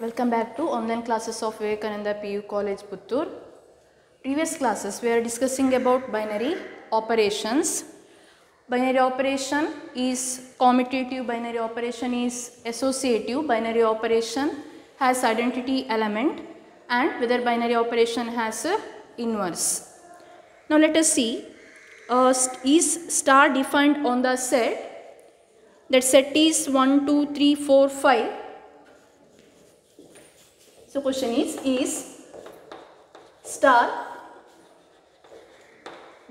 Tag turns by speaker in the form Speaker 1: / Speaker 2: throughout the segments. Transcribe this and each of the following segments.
Speaker 1: Welcome back to online classes of Vivekananda PU College Puttur. Previous classes we are discussing about binary operations. Binary operation is commutative, binary operation is associative, binary operation has identity element and whether binary operation has a inverse. Now let us see uh, is star defined on the set that set is 1 2 3 4 5 so question is is star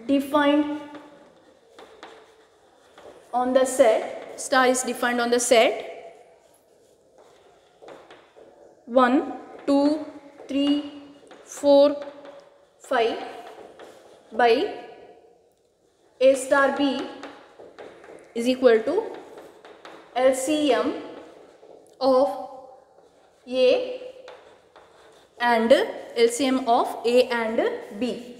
Speaker 1: defined on the set. Star is defined on the set. 1 2 3 4 5 by a star b is equal to LCM of A and LCM of A and B.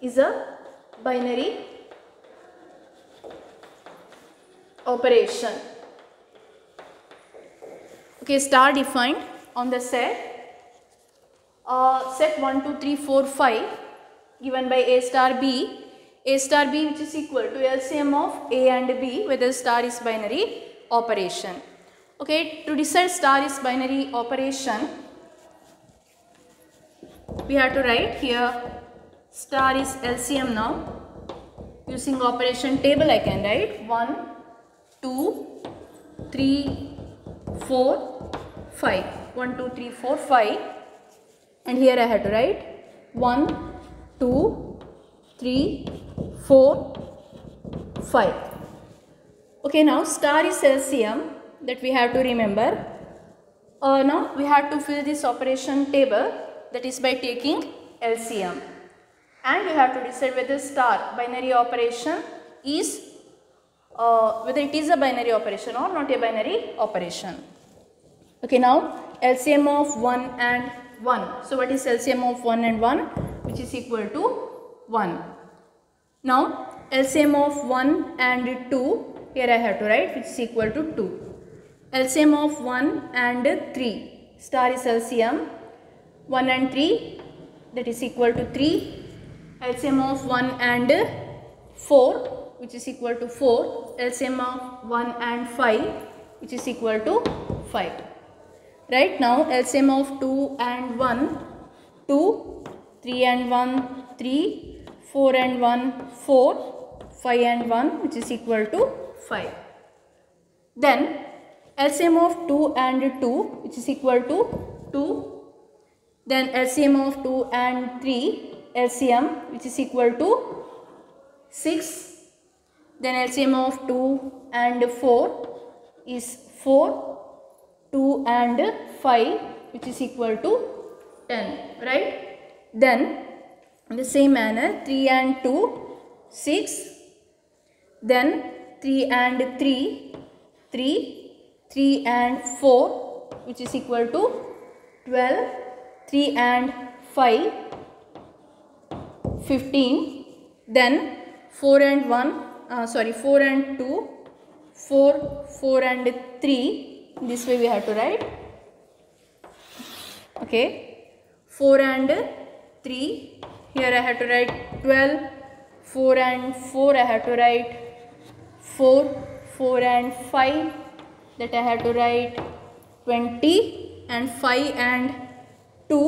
Speaker 1: Is a binary operation. Okay, star defined on the set uh, set 1, 2, 3, 4, 5 given by A star B, A star B which is equal to LCM of A and B whether star is binary operation. Okay, to decide star is binary operation, we have to write here star is LCM now. Using operation table I can write 1, 2, 3, 4, 5. 1, 2, 3, 4, 5 and here I have to write 1, 2, 3, 4, 5. Okay, now star is LCM that we have to remember. Uh, now we have to fill this operation table that is by taking LCM and we have to decide whether star binary operation is uh, whether it is a binary operation or not a binary operation. Okay, now LCM of 1 and 1. So, what is LCM of 1 and 1? Which is equal to 1. Now, LCM of 1 and 2, here I have to write which is equal to 2. LCM of 1 and 3, star is LCM, 1 and 3 that is equal to 3. LCM of 1 and 4 which is equal to 4. LCM of 1 and 5 which is equal to 5 right now LCM of 2 and 1 2 3 and 1 3 4 and 1 4 5 and 1 which is equal to 5 then LCM of 2 and 2 which is equal to 2 then LCM of 2 and 3 LCM which is equal to 6 then LCM of 2 and 4 is 4 2 and 5 which is equal to 10 right? Then in the same manner 3 and 2 6 then 3 and 3 3 3 and 4 which is equal to 12 3 and 5 15 then 4 and 1 uh, sorry 4 and 2 4 4 and 3 this way we have to write. Okay. 4 and 3 here I have to write 12 4 and 4 I have to write 4 4 and 5 that I have to write 20 and 5 and 2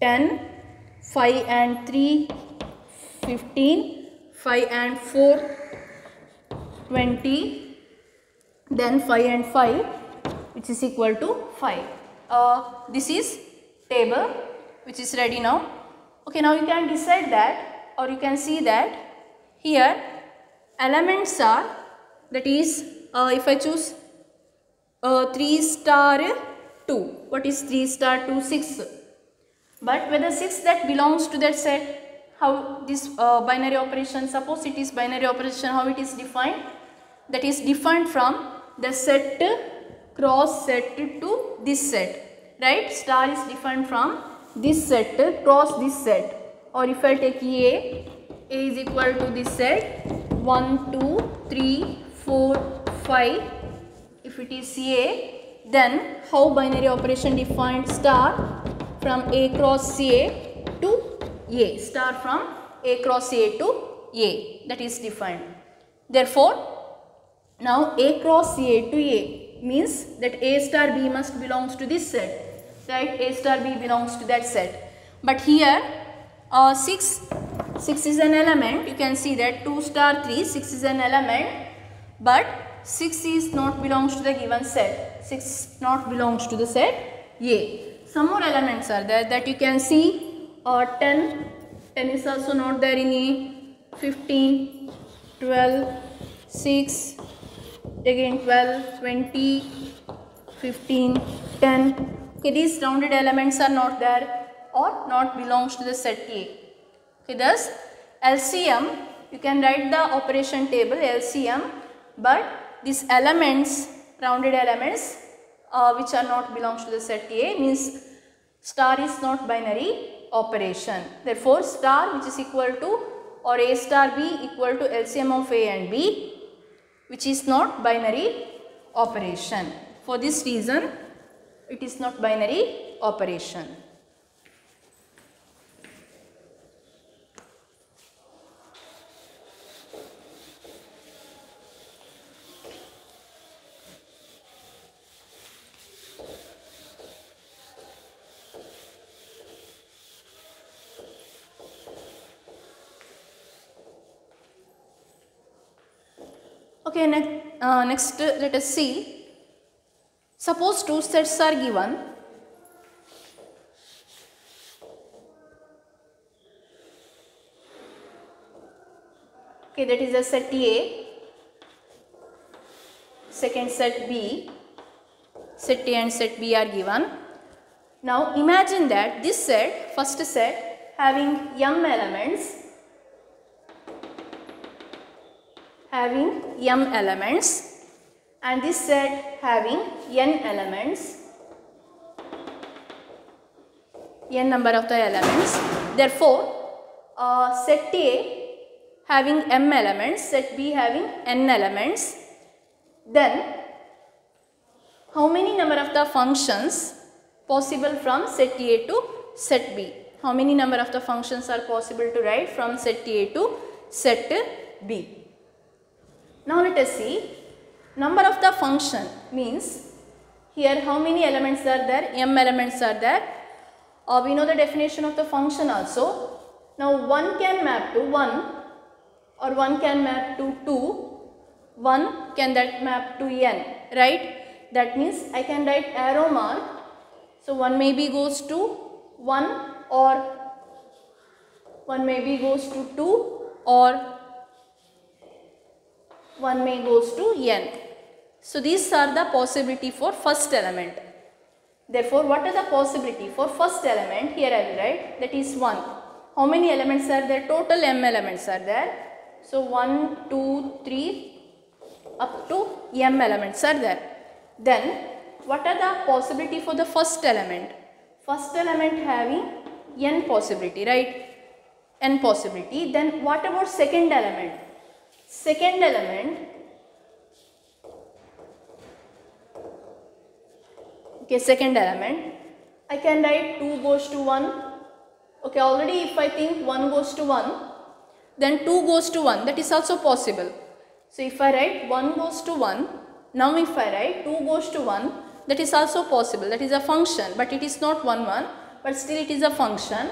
Speaker 1: 10 5 and 3 15 5 and 4 20 then 5 and 5 which is equal to 5. Uh, this is table which is ready now. Okay, now you can decide that or you can see that here elements are that is uh, if I choose uh, 3 star 2. What is 3 star 2? 6. But whether 6 that belongs to that set, how this uh, binary operation, suppose it is binary operation, how it is defined? That is defined from the set cross set to this set right star is defined from this set cross this set. Or if I take A, A is equal to this set. 1, 2, 3, 4, 5. If it is A, then how binary operation defined star from A cross A to A, star from A cross A to A. That is defined. Therefore, now A cross A to A means that A star B must belongs to this set, right? A star B belongs to that set. But here uh, 6, 6 is an element, you can see that 2 star 3, 6 is an element, but 6 is not belongs to the given set, 6 not belongs to the set A. Some more elements are there that you can see uh, 10, 10 is also not there in A, 15, 12, 6, again 12, 20, 15, 10. Okay, these rounded elements are not there or not belongs to the set A. Okay, thus LCM, you can write the operation table LCM, but these elements, rounded elements, uh, which are not belongs to the set A means star is not binary operation. Therefore, star which is equal to or A star B equal to LCM of A and B which is not binary operation. For this reason, it is not binary operation. Okay, uh, next let us see. Suppose two sets are given. Okay, that is a set A, second set B, set A and set B are given. Now imagine that this set, first set having m elements having m elements and this set having n elements. N number of the elements. Therefore uh, set A having m elements set B having n elements. Then how many number of the functions possible from set A to set B? How many number of the functions are possible to write from set A to set B? Now let us see number of the function means here how many elements are there? M elements are there. Uh, we know the definition of the function also. Now 1 can map to 1 or 1 can map to 2 1 can that map to n right? That means I can write arrow mark. So 1 maybe goes to 1 or 1 maybe goes to 2 or 1 may goes to n. So these are the possibility for first element. Therefore, what are the possibility for first element? Here I will write that is 1. How many elements are there? Total m elements are there. So 1, 2, 3 up to m elements are there. Then what are the possibility for the first element? First element having n possibility, right? n possibility. Then what about second element? Second element okay second element. I can write 2 goes to 1 okay already if I think 1 goes to 1 then 2 goes to 1 that is also possible. So if I write 1 goes to 1 now if I write 2 goes to 1 that is also possible. That is a function but it is not 1 1 but still it is a function.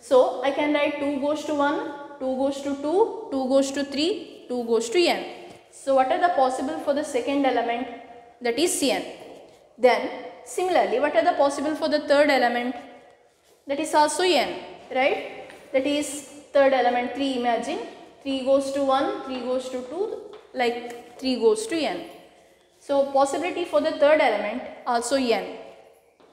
Speaker 1: So I can write 2 goes to 1 2 goes to 2 2 goes to 3 2 goes to n. So what are the possible for the second element? That is Cn. Then similarly what are the possible for the third element that is also n right that is third element 3 imagine 3 goes to 1 3 goes to 2 like 3 goes to n. So possibility for the third element also n.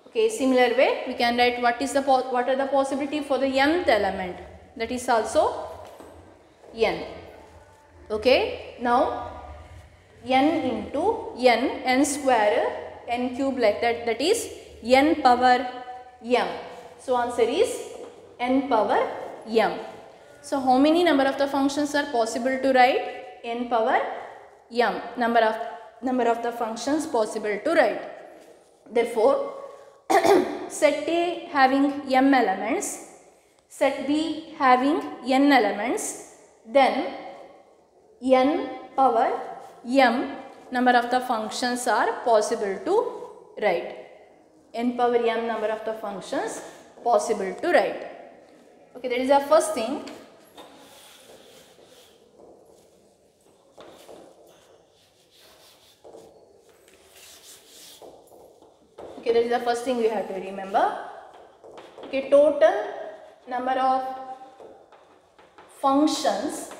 Speaker 1: Okay, similar way we can write what is the what are the possibility for the nth element that is also n. Okay. Now, n into n, n square, n cube like that, that is n power m. So, answer is n power m. So how many number of the functions are possible to write? n power m number of number of the functions possible to write. Therefore, set A having m elements, set B having n elements, then n power m number of the functions are possible to write. n power m number of the functions possible to write. Okay, that is the first thing. Okay, that is the first thing we have to remember. Okay, total number of functions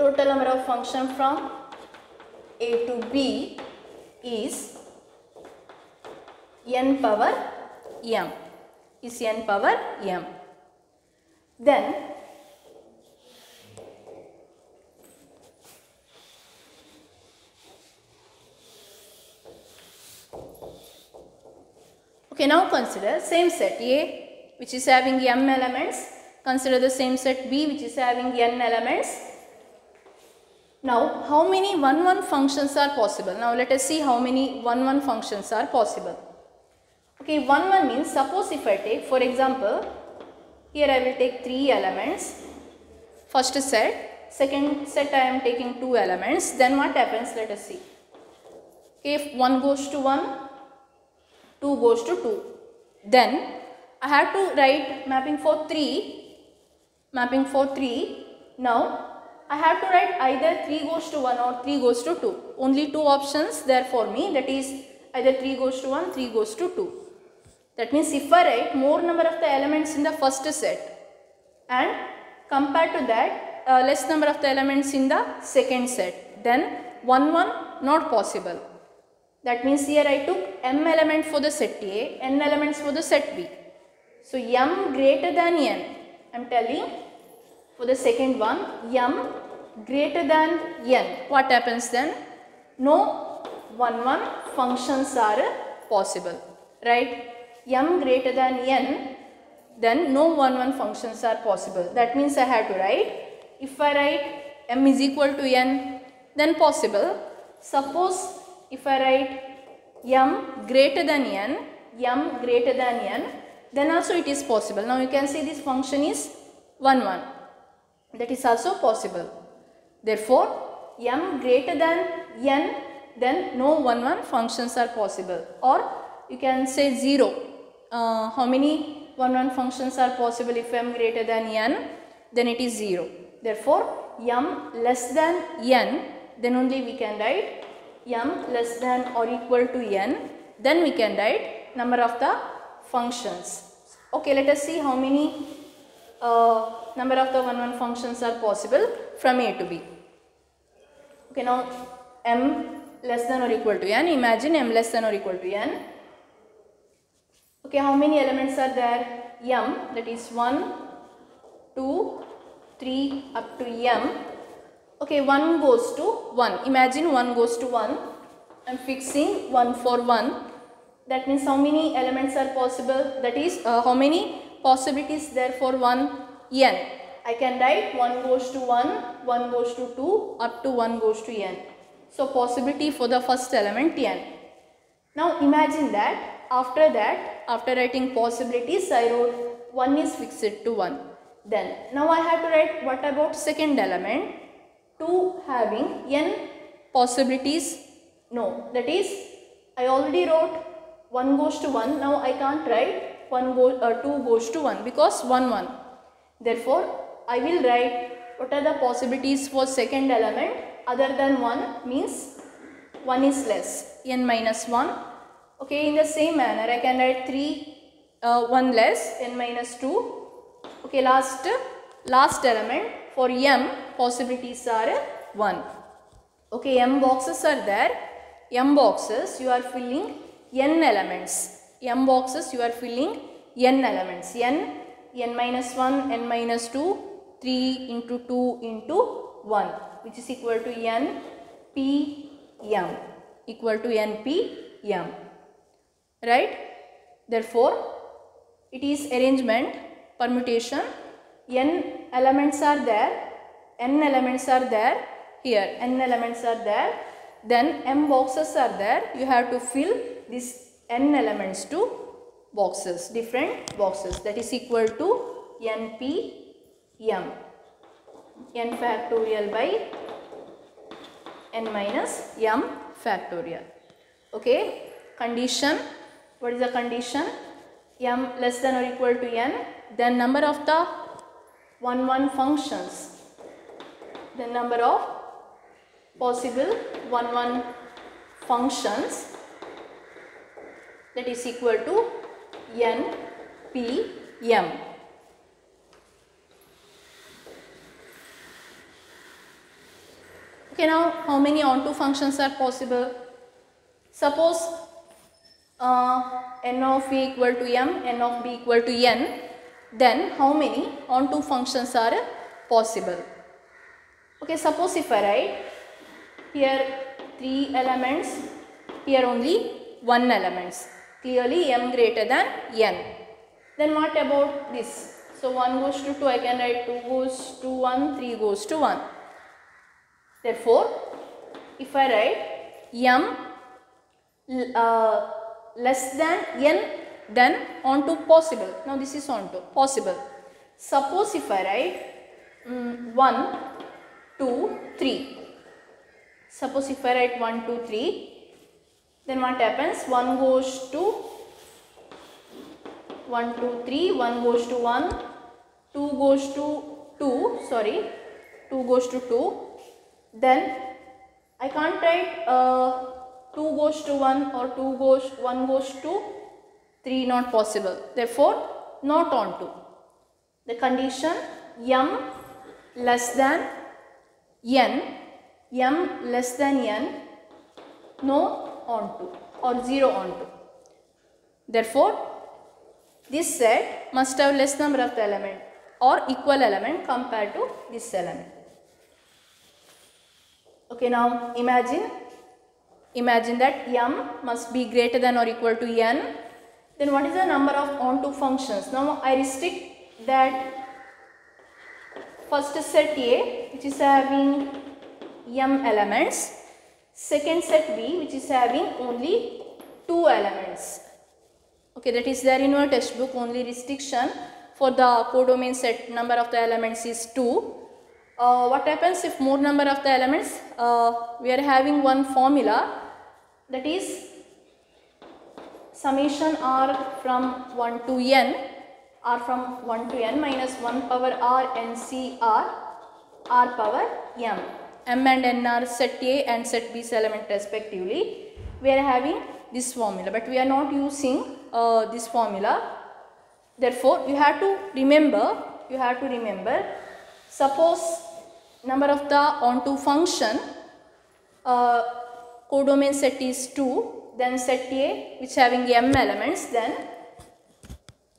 Speaker 1: total number of function from A to B is n power m is n power m. Then Okay, now consider same set A which is having m elements. Consider the same set B which is having n elements. Now, how many 1 1 functions are possible? Now, let us see how many 1 1 functions are possible. Okay, 1 1 means suppose if I take for example, here I will take 3 elements. First set, second set I am taking 2 elements. Then what happens? Let us see. If 1 goes to 1, 2 goes to 2. Then I have to write mapping for 3, mapping for 3. Now I have to write either 3 goes to 1 or 3 goes to 2. Only two options there for me that is either 3 goes to 1, 3 goes to 2. That means if I write more number of the elements in the first set and compared to that uh, less number of the elements in the second set then 1 1 not possible. That means here I took m element for the set A, n elements for the set B. So m greater than n, I am telling for the second one, m greater than n. What happens then? No 1 1 functions are possible, right? m greater than n, then no 1 1 functions are possible. That means I have to write, if I write m is equal to n, then possible. Suppose if I write m greater than n, m greater than n, then also it is possible. Now you can see this function is 1 1. That is also possible. Therefore, m greater than n, then no 1 1 functions are possible. Or you can say 0. Uh, how many 1 1 functions are possible if m greater than n? Then it is 0. Therefore, m less than n, then only we can write m less than or equal to n then we can write number of the functions. Okay, let us see how many uh, number of the 1 1 functions are possible from A to B. Okay, now m less than or equal to n, imagine m less than or equal to n. Okay, how many elements are there? m that is 1, 2, 3 up to m Okay, 1 goes to 1. Imagine 1 goes to 1. I am fixing 1 for 1. That means how many elements are possible? That is uh, how many possibilities there for 1 n. I can write 1 goes to 1, 1 goes to 2, up to 1 goes to n. So, possibility for the first element n. Now, imagine that after that, after writing possibilities, I wrote 1 is fixed to 1. Then, now I have to write what about second element? 2 having n possibilities? No, that is I already wrote 1 goes to 1. Now I can't write 1 go, uh, 2 goes to 1 because 1 1. Therefore, I will write what are the possibilities for second element other than 1 means 1 is less n minus 1. Okay, in the same manner I can write 3 uh, 1 less n minus 2. Okay, last last element for m possibilities are 1. Okay, m boxes are there. m boxes you are filling n elements. m boxes you are filling n elements. n, n minus 1, n minus 2, 3 into 2 into 1 which is equal to n p m equal to n p m. Right? Therefore, it is arrangement permutation n elements are there n elements are there here n elements are there then m boxes are there you have to fill this n elements to boxes different boxes. That is equal to np m. N factorial by n minus m factorial. Okay? Condition. What is the condition? M less than or equal to n then number of the 1 1 functions. The number of possible 1 1 functions that is equal to n p m. Okay now how many onto functions are possible? Suppose uh, n of a equal to m n of b equal to n then how many onto functions are possible? Okay suppose if i write here three elements here only one elements clearly m greater than n. Then what about this? So 1 goes to 2 i can write 2 goes to 1 3 goes to 1 therefore if i write m uh, less than n then onto possible. Now this is onto possible. Suppose if i write um, 1 2 3 suppose if i write 1 2 3 then what happens? 1 goes to 1 2 3 1 goes to 1 2 goes to 2 sorry. 2 goes to 2 then I can't write uh, 2 goes to 1 or 2 goes 1 goes to 3 not possible. Therefore not onto the condition m less than n m less than n. No on 2 or 0 onto therefore this set must have less number of element or equal element compared to this element. Okay now imagine imagine that m must be greater than or equal to n. Then what is the number of onto functions? Now i restrict that first set a which is having m elements second set b which is having only two elements. Okay that is there in your textbook only restriction for the codomain set number of the elements is 2 uh, what happens if more number of the elements uh, we are having one formula that is summation r from 1 to n r from 1 to n minus 1 power r n c r r power m m and n are set a and set b's element respectively. We are having this formula but we are not using uh, this formula. Therefore you have to remember you have to remember suppose number of the onto function uh, codomain set is 2 then set a which having m elements then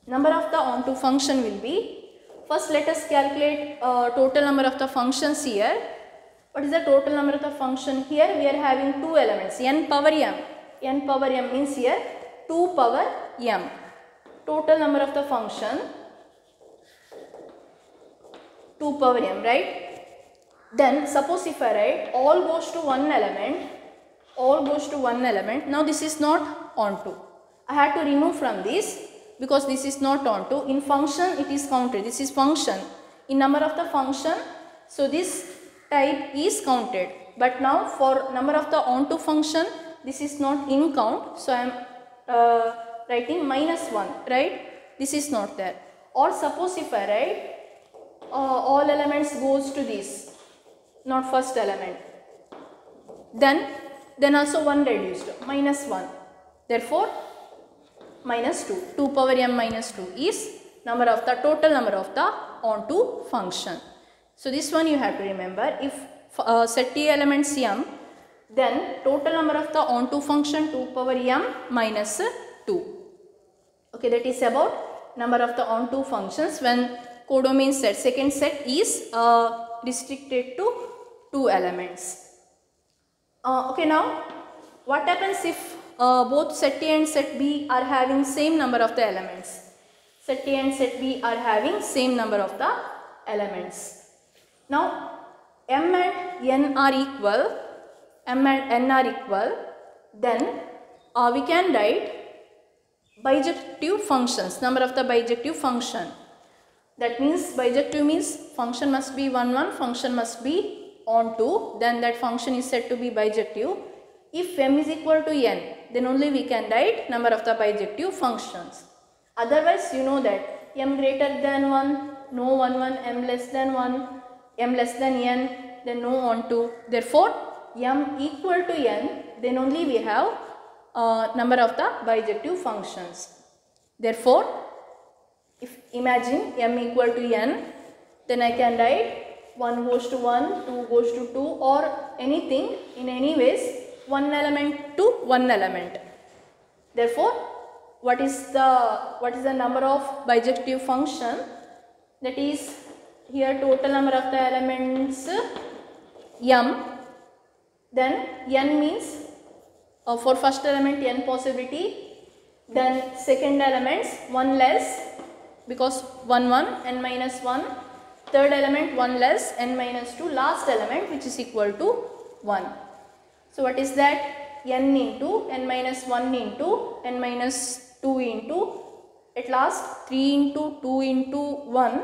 Speaker 1: number of the onto function will be first let us calculate uh, total number of the functions here what is the total number of the function here? We are having two elements n power m. n power m means here 2 power m. Total number of the function 2 power m right? Then suppose if I write all goes to one element all goes to one element. Now this is not onto. I had to remove from this because this is not onto. In function it is counted. This is function. In number of the function so this type is counted. But now for number of the onto function this is not in count. So I am uh, writing minus 1 right? This is not there. Or suppose if I write uh, all elements goes to this not first element. Then then also 1 reduced minus 1 therefore minus 2 2 power m minus 2 is number of the total number of the onto function so this one you have to remember if uh, set t elements m then total number of the onto function 2 power m minus 2 okay that is about number of the onto functions when codomain set second set is uh, restricted to two elements. Uh, okay now what happens if uh, both set A and set B are having same number of the elements? Set A and set B are having same number of the elements. Now m and n are equal, m and n are equal, then uh, we can write bijective functions, number of the bijective function. That means bijective means function must be 1 1, function must be onto, then that function is said to be bijective. If m is equal to n, then only we can write number of the bijective functions. Otherwise, you know that m greater than 1, no 1 1, m less than 1, m less than n, then no onto. Therefore, m equal to n, then only we have uh, number of the bijective functions. Therefore, if imagine m equal to n, then I can write 1 goes to 1, 2 goes to 2 or anything in any ways one element to one element. Therefore, what is the what is the number of bijective function that is here total number of the elements m. Then n means uh, for first element n possibility. Then second elements 1 less because 1 1 n minus 1 third element 1 less n minus 2 last element which is equal to 1 so what is that? N into n minus 1 into n minus 2 into. At last 3 into 2 into 1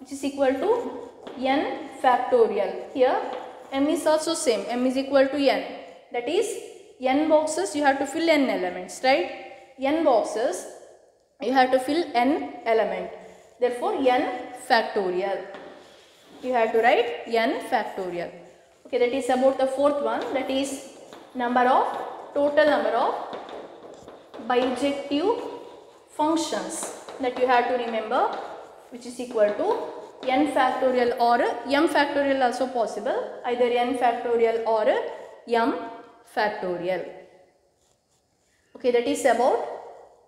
Speaker 1: which is equal to n factorial. Here m is also same. m is equal to n. That is n boxes you have to fill n elements right? n boxes you have to fill n element. Therefore n factorial. You have to write n factorial. Okay that is about the fourth one. That is number of total number of bijective functions that you have to remember which is equal to n factorial or m factorial also possible either n factorial or m factorial. Okay that is about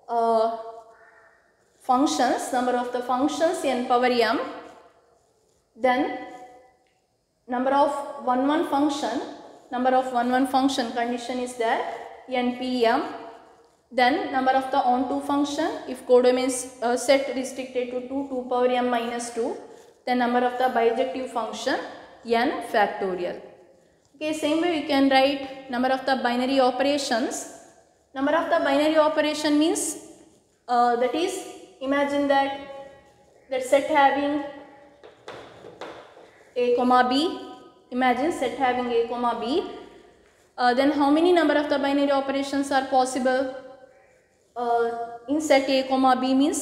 Speaker 1: uh, functions number of the functions n power m then number of one one function number of one one function condition is there npm then number of the onto function if codomain is uh, set restricted to 2 2 power m minus 2 then number of the bijective function n factorial. Okay same way we can write number of the binary operations. Number of the binary operation means uh, that is imagine that that set having a comma b. Imagine set having a comma b. Uh, then how many number of the binary operations are possible uh, in set a comma b means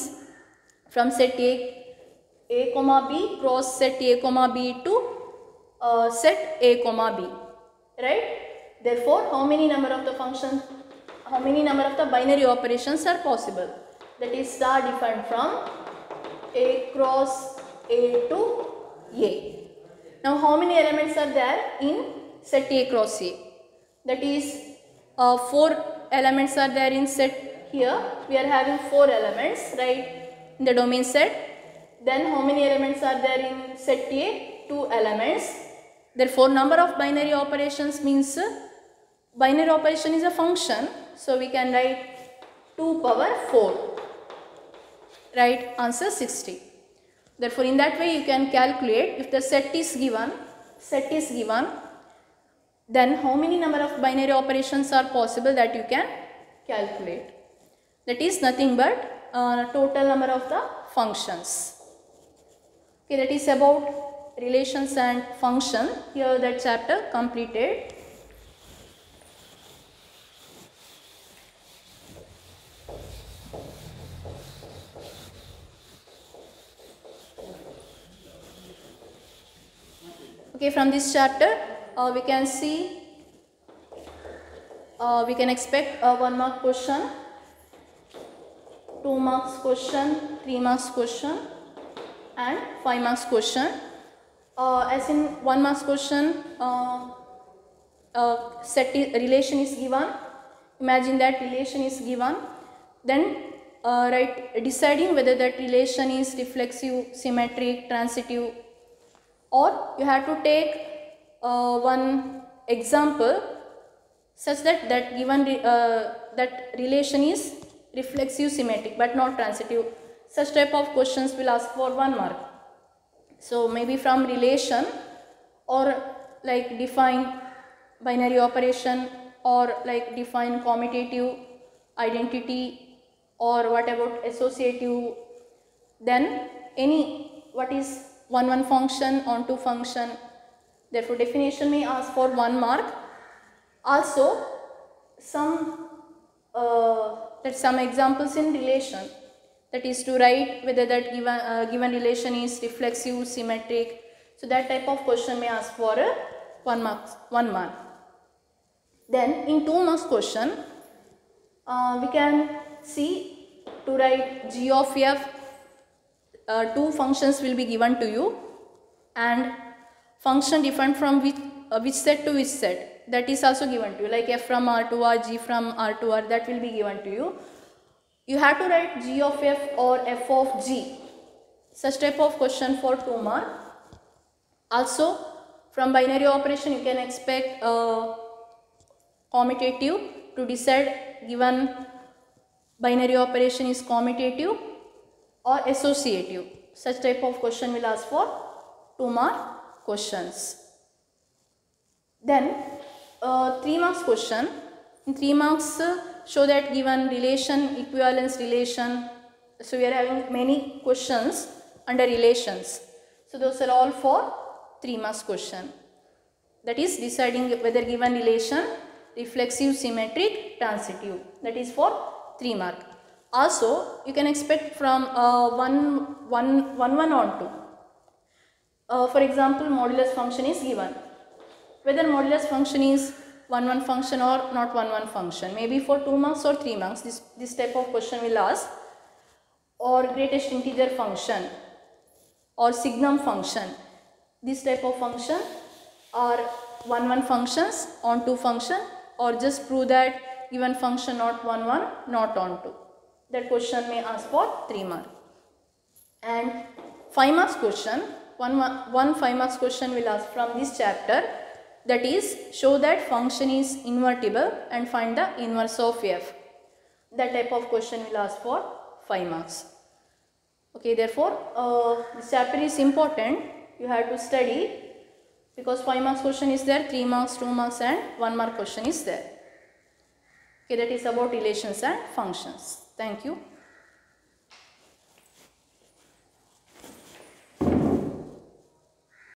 Speaker 1: from set a a comma b cross set a comma b to uh, set a comma b right? Therefore how many number of the functions how many number of the binary operations are possible? That is star defined from a cross a to a. Now how many elements are there in set a cross a? That is uh, four elements are there in set here we are having four elements right? In the domain set. Then how many elements are there in set a? Two elements. Therefore number of binary operations means uh, binary operation is a function. So we can write 2 power 4 right? Answer 60 therefore in that way you can calculate if the set is given set is given then how many number of binary operations are possible that you can calculate that is nothing but uh, total number of the functions. Okay that is about relations and function. Here that chapter completed. Okay from this chapter uh, we can see uh, we can expect a one mark question two marks question three marks question and five marks question. Uh, as in one marks question uh, uh, set relation is given. Imagine that relation is given. Then uh, deciding whether that relation is reflexive symmetric transitive or you have to take uh, one example such that that given uh, that relation is reflexive symmetric but not transitive. Such type of questions will ask for 1 mark. So maybe from relation or like define binary operation or like define commutative identity or what about associative. Then any what is one one function onto function. Therefore definition may ask for one mark. Also some uh, let some examples in relation that is to write whether that given uh, given relation is reflexive symmetric. So that type of question may ask for a one mark one mark. Then in two marks question uh, we can see to write g of f uh, two functions will be given to you and function different from which, uh, which set to which set that is also given to you like f from r to r g from r to r that will be given to you you have to write g of f or f of g such type of question for 2 mark also from binary operation you can expect a commutative to decide given binary operation is commutative or associative. Such type of question will ask for 2 mark questions. Then uh, 3 marks question. In 3 marks uh, show that given relation, equivalence relation. So we are having many questions under relations. So those are all for 3 marks question. That is deciding whether given relation reflexive, symmetric, transitive. That is for 3 mark. Also, you can expect from uh, one, one, one, one onto. Uh, for example, modulus function is given. Whether modulus function is one one function or not one one function. Maybe for 2 marks or 3 marks, this, this type of question will ask. Or greatest integer function or signum function. This type of function are one one functions onto function or just prove that given function not one one not onto that question may ask for 3 mark. And 5 marks question, one, one 5 marks question will ask from this chapter that is show that function is invertible and find the inverse of f. That type of question will ask for 5 marks. Okay, therefore, uh, this chapter is important. You have to study because 5 marks question is there, 3 marks, 2 marks and 1 mark question is there. Okay, that is about relations and functions. Thank you.